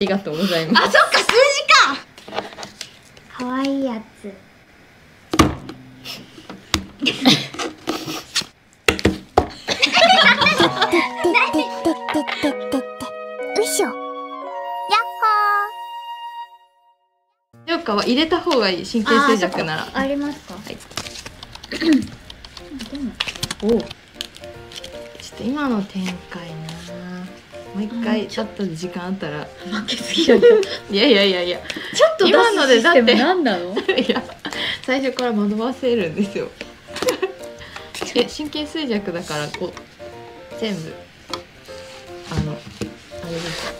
りがとうございます。あそっか数字か。かわいいやつ。うしょ。やっ評価は入れた方がいい。神経衰弱なら。ほーありますか？はい。おちょっと今の展開なもう一回ちょっと時間あったら。負けすぎる。いやいやいやいや。ちょっと出今のでだって。何なの？いや最初から惑わせるんですよ。で神経衰弱だからこう全部。あのあれです。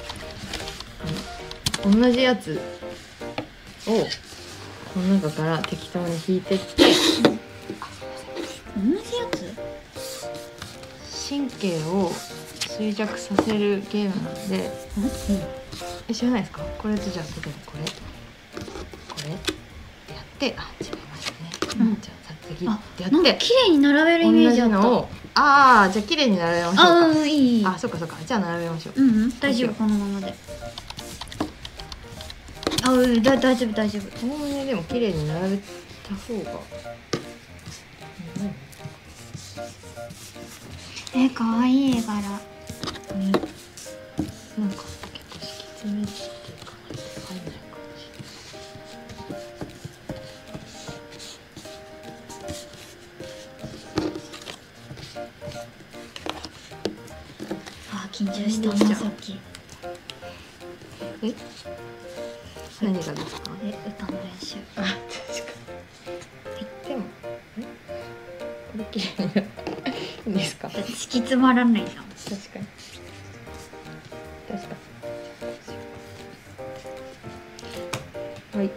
あの同じやつをこの中から適当に引いてって。同じやつ？神経を衰弱させるゲームなんで。え知らないですか？これとじゃあ例えばこれ。これ。やって。あ違いましたね、うん。じゃあ次あやって。綺麗に並べるイメージの。をああじゃあ綺麗に並べましょうか。あうんいい。あそっかそっか。じゃあ並べましょう。うんうん大丈夫このままで。あうんだ大丈夫大丈夫。おおむねでも綺麗に並べた方が、えかわいい絵柄かえ歌の練習。あ確かに。でもえこれ綺麗になったいいですか？だって敷き詰まらないじゃん確かに。確かに。はい。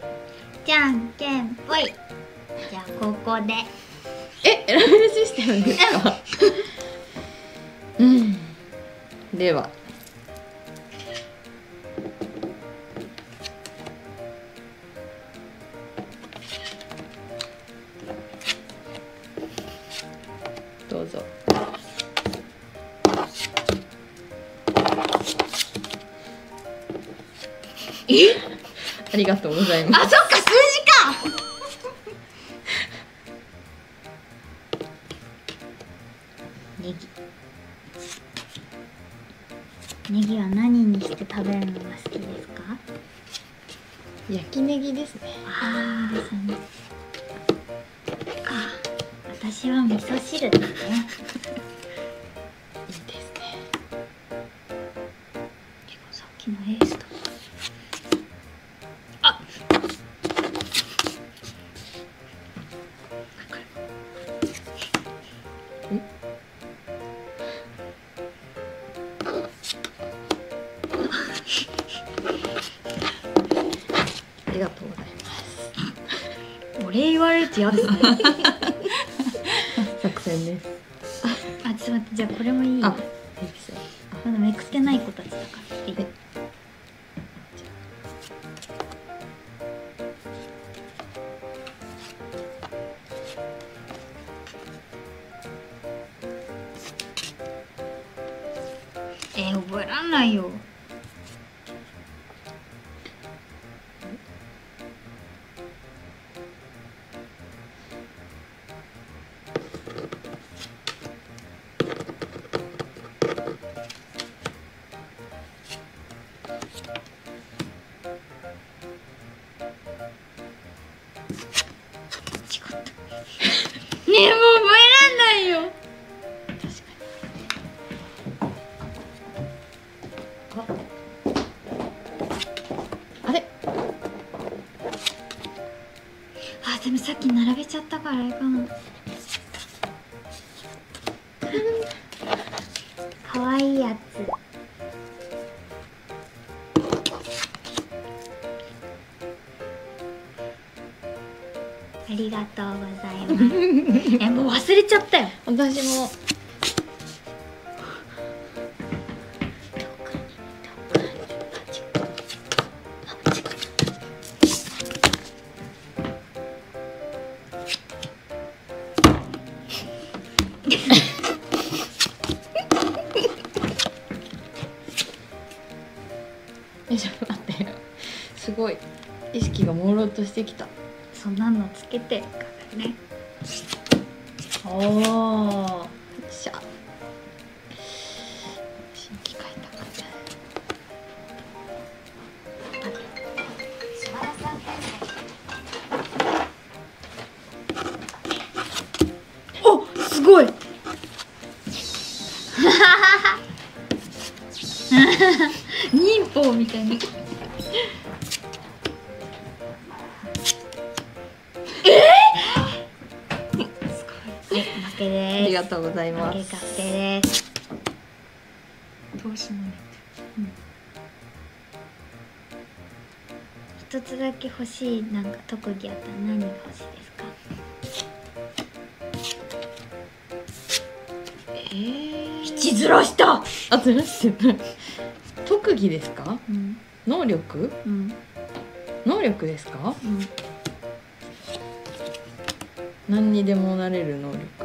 じゃんけんぽい。じゃあここで。え選べるシステムですか？うん。ではありがとうございます。あそっか数字かネギ。ネギは何にして食べるのが好きですか？焼きネギですね。ああですね。か私は味噌汁ですありがとうございます。お礼言われると嫌ですね。作戦ですあちょっと待ってじゃあこれもいい。あまいいですよだめくってない子たちだから。いいえ。えー、覚えらんないよでもさっき並べちゃったからあれかなかわいいやつ。ありがとうございます。えもう忘れちゃったよ。私もすごい意識が朦朧としてきた。そんなのつけて。るからね。おおしゃ。新規開拓島田さんおすごい。忍法みたいな負けあです。りがとうございます。確定です投資のね一つだけ欲しいなんか特技あったら何が欲しいですか？えー、一ずらした。あずらしてない。特技ですか？うん能力？うん能力ですか？うん。何にでもなれる能力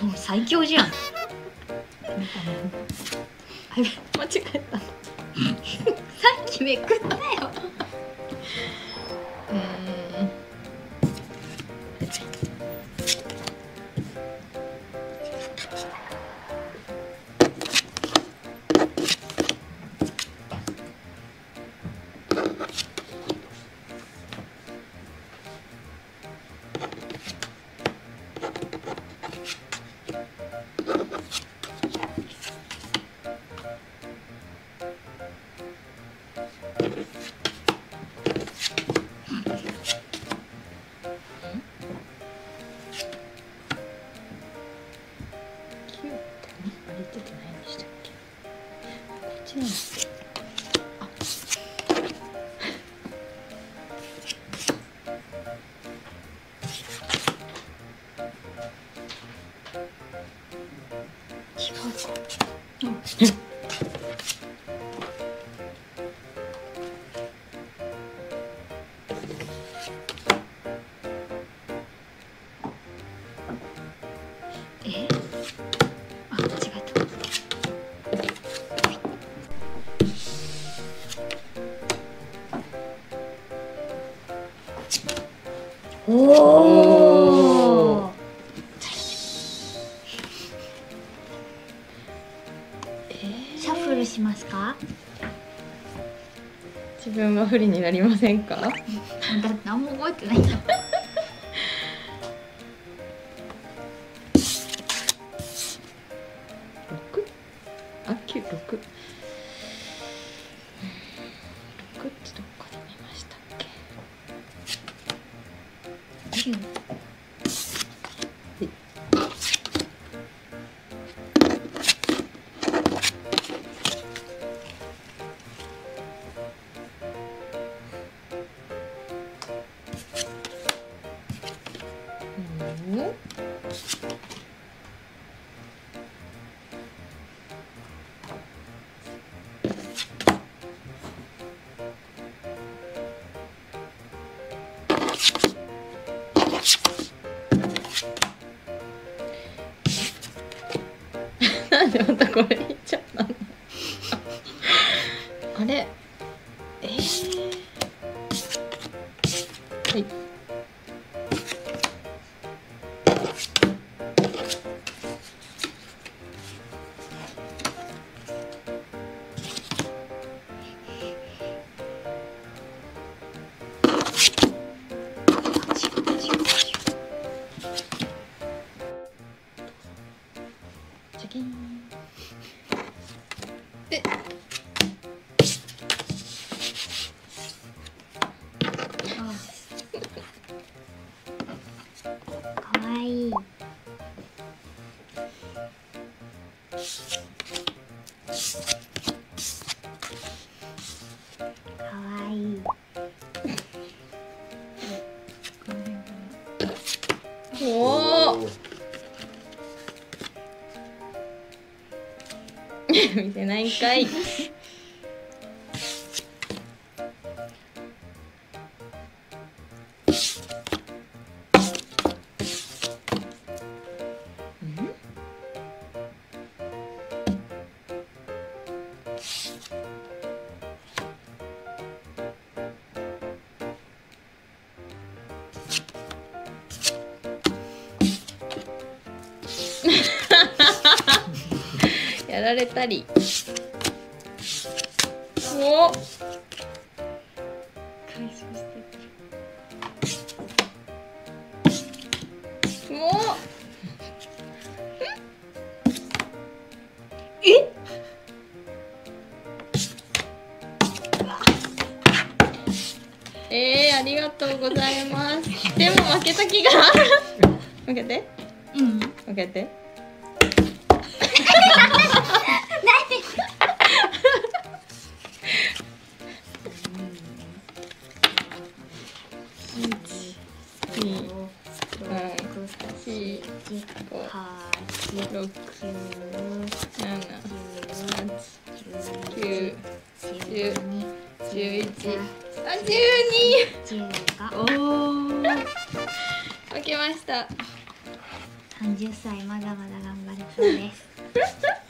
もう最強じゃん。あ間違えた。さっきめくったよ違うかえあ違えた。おおますか？自分は不利になりませんか？だって何も覚えてない六？あ九？六？なんでまたこれ言っちゃった見てないんかい。られたり。おおえ？えー、ありがとうございます。でも負けた気が。負けて。うん。負けて8十7十9おお負けました30歳まだまだ頑張れそうです